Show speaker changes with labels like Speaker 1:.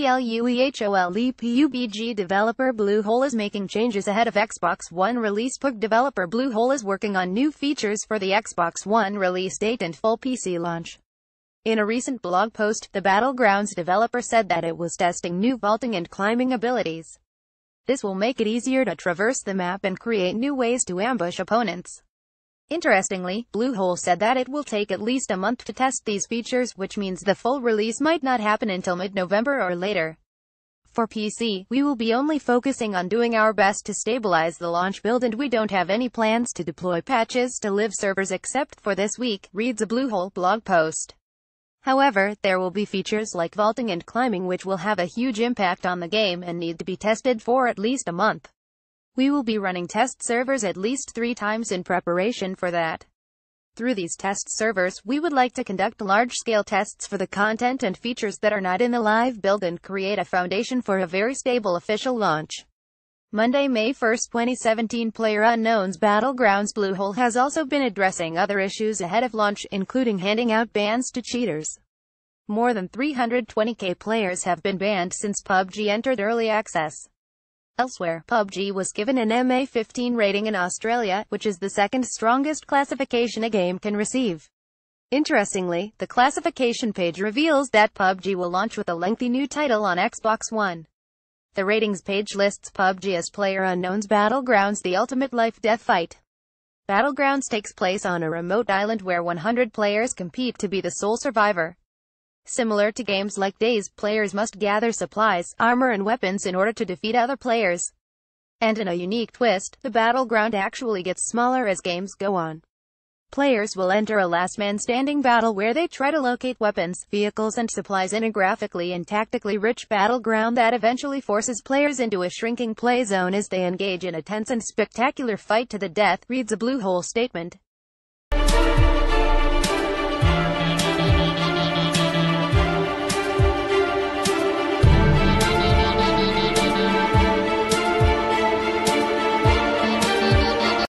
Speaker 1: BLUEHOLE developer Bluehole is making changes ahead of Xbox One release. PUBG developer Bluehole is working on new features for the Xbox One release date and full PC launch. In a recent blog post, the Battlegrounds developer said that it was testing new vaulting and climbing abilities. This will make it easier to traverse the map and create new ways to ambush opponents. Interestingly, Bluehole said that it will take at least a month to test these features, which means the full release might not happen until mid-November or later. For PC, we will be only focusing on doing our best to stabilize the launch build and we don't have any plans to deploy patches to live servers except for this week, reads a Bluehole blog post. However, there will be features like vaulting and climbing which will have a huge impact on the game and need to be tested for at least a month. We will be running test servers at least three times in preparation for that. Through these test servers, we would like to conduct large-scale tests for the content and features that are not in the live build and create a foundation for a very stable official launch. Monday, May 1, 2017 PlayerUnknown's Battlegrounds Bluehole has also been addressing other issues ahead of launch, including handing out bans to cheaters. More than 320k players have been banned since PUBG entered early access. Elsewhere, PUBG was given an MA15 rating in Australia, which is the second strongest classification a game can receive. Interestingly, the classification page reveals that PUBG will launch with a lengthy new title on Xbox One. The ratings page lists PUBG as PlayerUnknown's Battlegrounds the ultimate life-death fight. Battlegrounds takes place on a remote island where 100 players compete to be the sole survivor. Similar to games like DayZ, players must gather supplies, armor and weapons in order to defeat other players. And in a unique twist, the battleground actually gets smaller as games go on. Players will enter a last man standing battle where they try to locate weapons, vehicles and supplies in a graphically and tactically rich battleground that eventually forces players into a shrinking play zone as they engage in a tense and spectacular fight to the death, reads a Bluehole statement.